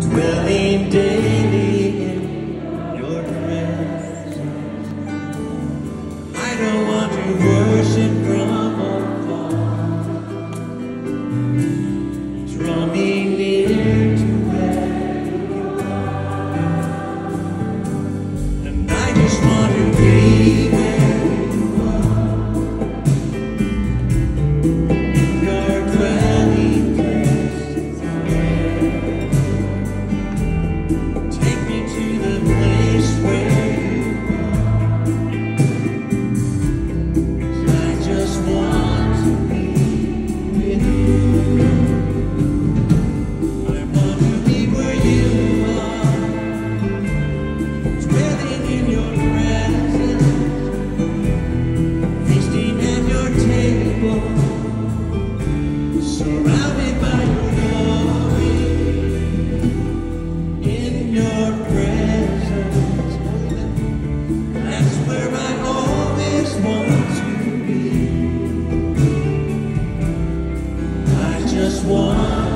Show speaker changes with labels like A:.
A: dwelling daily in your presence. I don't want to worship from afar. Draw me near to where you are. And I just want to be where just one.